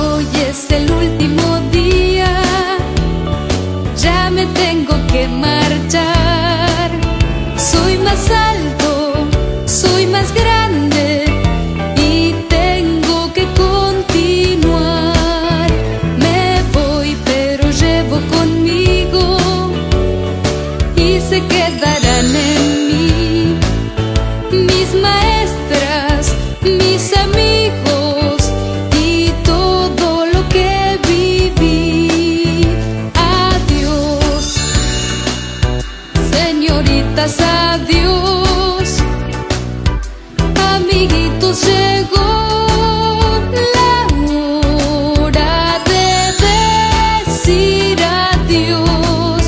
Hoy es el último día, ya me tengo que marchar. Soy más alto, soy más grande y tengo que continuar. Me voy, pero llevo conmigo y se quedarán en mí amiguitos, llegó la hora de decir adiós.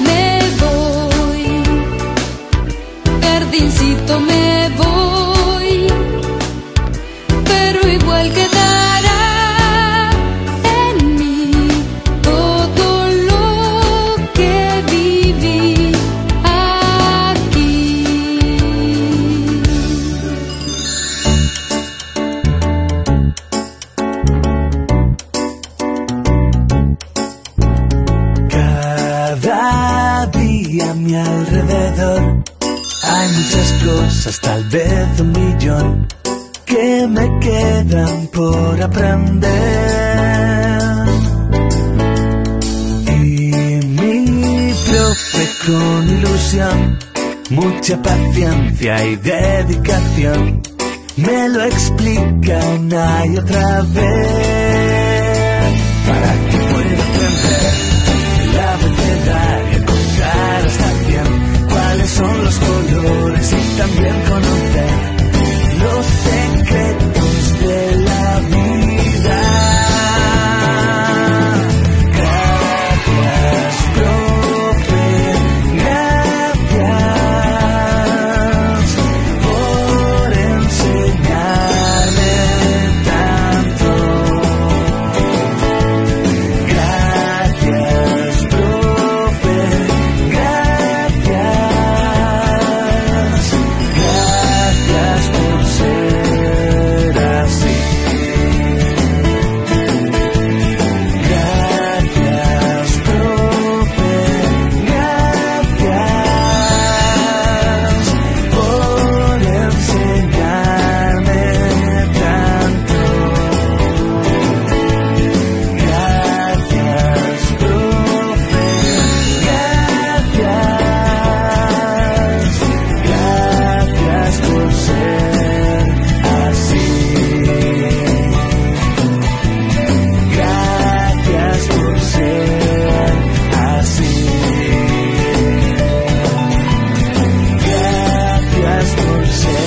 Me voy jardincito me voy, pero igual quedará Día a mi alrededor hay muchas cosas, tal vez un millón, que me quedan por aprender. Y mi profe con ilusión, mucha paciencia y dedicación, me lo explica una y otra vez también say